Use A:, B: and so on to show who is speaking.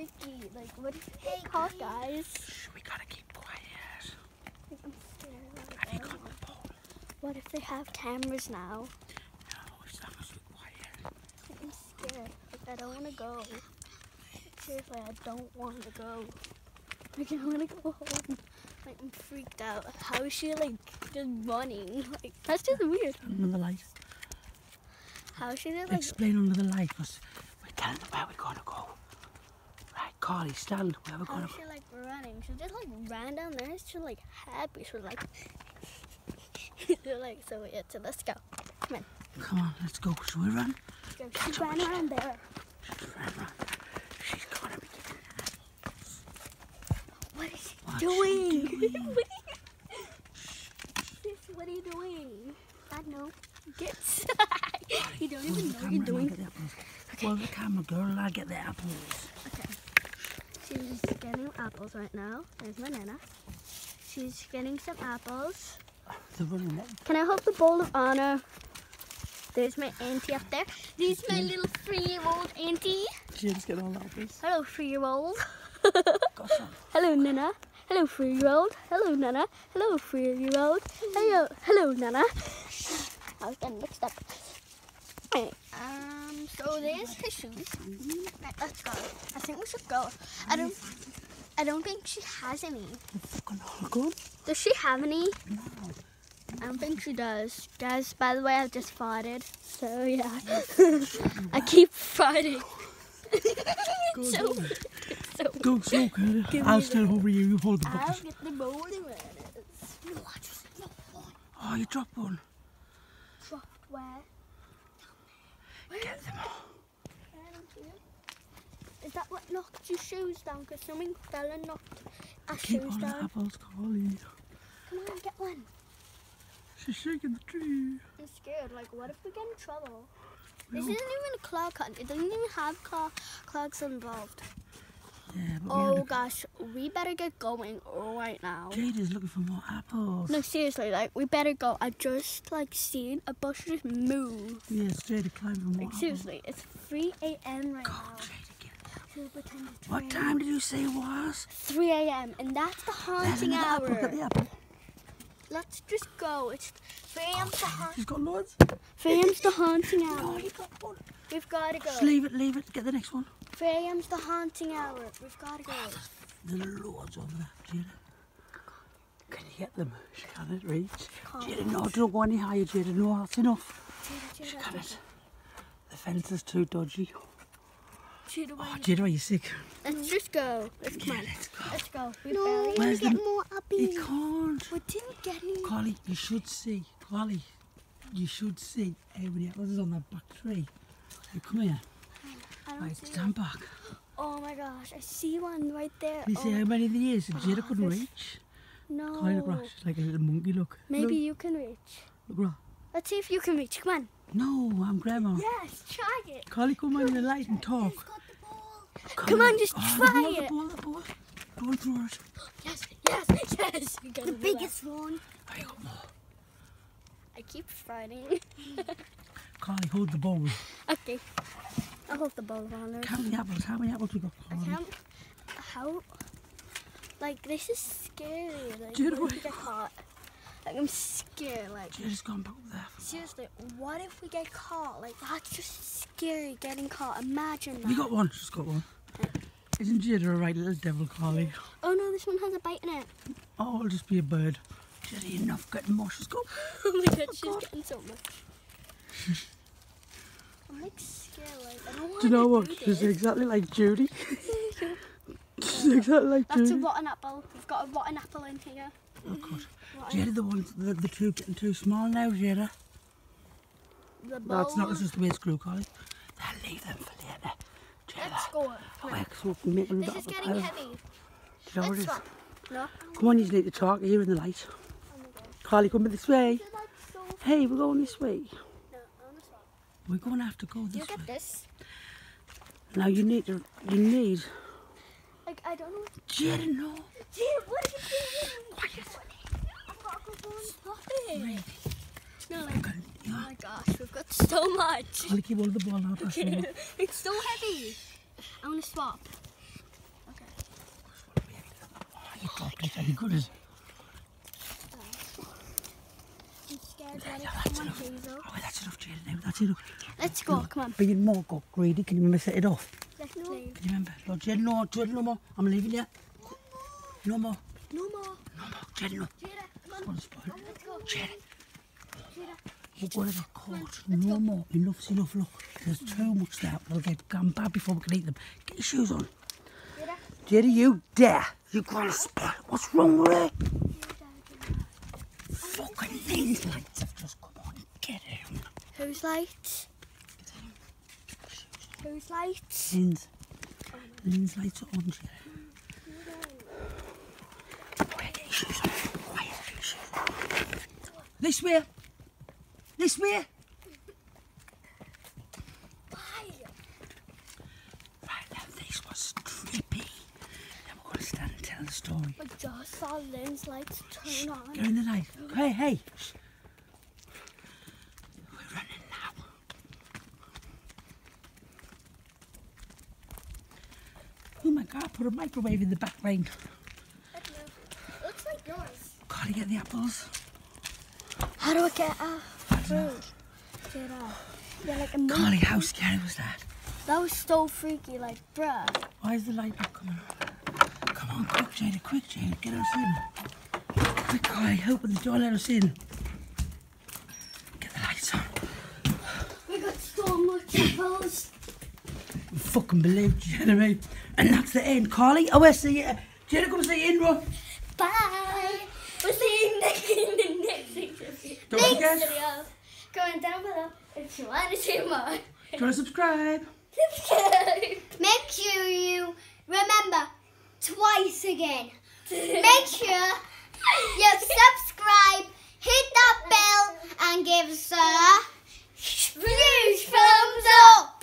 A: freaky. Like, what if you get caught, guys?
B: Shh, we gotta keep quiet.
A: Like, I'm scared.
B: Have you got the ball?
A: what if they have cameras now?
B: No, it's not so quiet.
A: Like, I'm scared. Like, I don't want to go. Seriously, I don't want to go. Like, I want to go home. Like, I'm freaked out. How is she, like, just running? Like, that's just weird.
B: Under the light.
A: How is she just, like,
B: Explain under the light, because we're telling them where we're gonna go. Right, Carly, stand. Where we're
A: how
B: gonna
A: is
B: go.
A: she, like, running? She just, like, ran down there. She's, like, happy. She's, like, They're, like, so weird. So let's go.
B: Come on, let's go. Shall we run?
A: She ran around there.
B: She's run, run. She's gonna be getting
A: What is she
B: What's she
A: doing?
B: doing?
A: what, are you, Sis, what are you doing? I know. Get You don't even know
B: camera
A: you're doing.
B: apples. Hold the camera, girl, I'll get the apples.
A: She's getting apples right now. There's my nana. She's getting some apples. Can I hold the bowl of honor? There's my auntie up there. This is my little three-year-old auntie.
B: Jane's getting all the apples.
A: Hello, three-year-old. Hello, Nana. Hello, three-year-old. Hello, Nana. Hello, three-year-old. Hello, hello, Nana. I was getting mixed up. Right, um, so there's her shoes. Right, let's go. I think we should go. I don't, I don't think she has any.
B: They're fucking all good.
A: Does she have any?
B: No.
A: I don't think she does. Guys, by the way, I've just farted. So, yeah. I keep farting.
B: Go,
A: so,
B: go.
A: so
B: Go Curly.
A: Give
B: I'll stand over you. You hold the
A: I'll get the bowling where it is.
B: No, I just dropped one. Oh, you dropped one.
A: Dropped where?
B: Get them all.
A: I don't see it. Is that what knocked your shoes down? Because something fell and knocked our
B: Keep
A: shoes
B: on
A: down.
B: apples, Carly.
A: Come on, get one.
B: She's shaking the tree.
A: I'm scared. Like, what if we get in trouble? This isn't even a clog hunt. It doesn't even have clogs involved.
B: Yeah,
A: Oh gosh, we better get going right now.
B: Jade is looking for more apples.
A: No, seriously, like we better go. I just like seen a bush just move.
B: Yes, Jade is climbing for more
A: Like
B: apples.
A: seriously, it's 3 a.m. right
B: Go,
A: now.
B: Jade, again.
A: Should we pretend it's
B: What time did you say it was?
A: 3 a.m. and that's the
B: There's
A: haunting
B: apple.
A: hour.
B: Get the apple.
A: Let's just go. It's 3 a.m. the haunt.
B: She's got loads.
A: 3 a.m.'s the haunting
B: No,
A: hour.
B: you got one.
A: We've got to go.
B: Just leave it, leave it. Get the next one.
A: 3 a.m.'s the haunting hour. We've got to go.
B: There's loads over there, Jayda. Can you get them? She can't reach.
A: Can't.
B: Jayda, no, don't go any higher, Jayda. No, that's enough.
A: Cheetah,
B: She can't. The fence is too dodgy.
A: Cheetah,
B: Oh,
A: wait.
B: Jayda, are you sick?
A: Let's just go. Let's come
B: Yeah,
A: on.
B: let's go.
A: Let's go. We
C: No,
A: barely
C: we
B: Where's
C: get
B: the-
C: more
B: You can't.
A: We didn't get any.
B: Carly, you should see. Carly, you should see how many apples is on that back tree. You come here.
A: I don't
B: Right,
A: see
B: stand back.
A: Oh my gosh, I see one right there.
B: You see
A: oh,
B: how many there is? And Jayda
A: Oh,
B: couldn't
A: there's-
B: reach.
A: no.
B: Carly, look, right, she's like a little monkey, look.
A: Maybe you can reach.
B: Look, look, right.
A: Let's see if you can reach. Come on.
B: No, I'm grandma.
A: Yes, try it.
B: Carly, come on in the light and talk.
C: Got the ball.
A: Come on, just
B: oh,
A: try
B: the ball,
A: it.
B: The ball, the ball. Don't throw it.
A: Yes, yes, yes. You
C: The
A: it.
C: biggest one.
B: I got more.
A: I keep fighting.
B: Carly, hold the ball.
A: okay. I'll hold the bowl of honor.
B: Count the apples. How many apples we got,
A: I can't. How? Like this is scary. Like
B: Dude,
A: what
B: what-
A: get caught? Like I'm scared. Like
B: Jayda's gone back there.
A: seriously, what if we get caught? Like that's just scary. Getting caught. Imagine that.
B: You got one. She's got one. Isn't Jayda a right little devil, Carly?
A: Oh no, this one has a bite in it.
B: Oh, it'll just be a bird. Jayda, enough getting more. She's got.
A: Oh my god, oh she's
B: God.
A: getting so much. I'm like scared. Like I don't want
B: Do you know what? She's exactly like Judy. She's exactly like
A: That's a rotten apple. We've got a rotten apple in here.
B: Oh, God. Jayda, the ones, the, the two getting too small now, Jayda.
A: The
B: That's not just the way it's grew, Carly. They'll leave them for later.
A: Let's
B: Jayda.
A: go.
B: Oh, we make them
A: This is getting
B: pile.
A: heavy.
B: Do you know what it
A: Let's
B: is?
A: No.
B: Come on, you need to talk here in the light.
A: Oh.
B: Carly, come this way.
A: This so.
B: Hey, we're going this way.
A: No, wanna.
B: We're going to have to go
A: You
B: this
A: get
B: way.
A: this.
B: Now you need to, you need.
A: Like I don't know.
B: Jayda, no.
A: Dude, what are you doing?
B: Quiet.
A: I'm gonna stop it.
B: Right.
A: No, like.
B: Okay,
A: Oh my gosh, we've got so much.
B: Carly, keep all the ball out. All.
A: it's so heavy. I wanna swap.
B: you dropped it very good. Is
A: I'm scared.
B: Yeah,
A: Daddy.
B: that's enough. Oh, that's enough, Jane. That's enough.
A: Let's go. Come on.
B: Being more got greedy. Can you remember set it off?
A: Let's leave.
B: Can you remember? No, Jane, no, Jane, no more. I'm leaving you. No more.
A: No more.
B: No more. No.
A: Jayda, come on.
B: It's gonna spoil.
A: Let's go.
B: Jane,
A: Jayda.
B: we're gonna get caught. No more. Enough's enough. Look, there's too much there. We'll get gone bad before we can eat them. Get your shoes on. Jerry, you dare. You're gonna spoil. it. What's wrong with it? Fucking lens lights have just come on. Get out.
A: Whose lights? Whose lights?
B: Lens. Lens lights are on, Jerry. Quiet, get your shoes on. Quiet, get your shoes on. This way. This way. Right now, this was trippy. Then we're gonna stand and tell the story.
A: I just saw lens lights turn on.
B: Get in the light. Hey, hey. We're running now. Oh my god, put a microwave in the back lane.
A: Looks like yours.
B: Gotta get the apples.
A: How do I get a
B: I don't know.
A: Get out. Yeah, like a.
B: Carly, how scary was that?
A: That was so freaky, like, bruh.
B: Why is the light not coming on? Come on, quick, Jayda, quick, Jayda, get us in. Quick, Carly, open the door, let us in. Get the lights on.
A: We got so much apples.
B: Fucking believe, Jayda, mate. And that's the end. Carly, oh, I see you. Jayda, come see you in, run.
A: Bye. We'll see you next in the.
B: Don't
A: Thanks,
B: forget.
A: Comment down below if you want to see more.
B: Want to subscribe.
A: Subscribe.
C: Make sure you remember twice again. Make sure you subscribe, hit that bell, and give us a huge thumbs up.